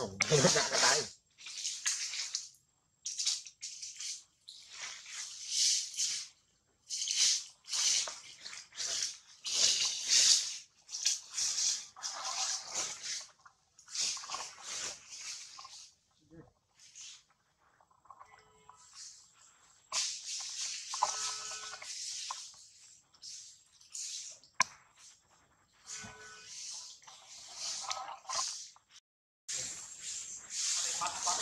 không nó nặng cái đấy Fuck, fuck.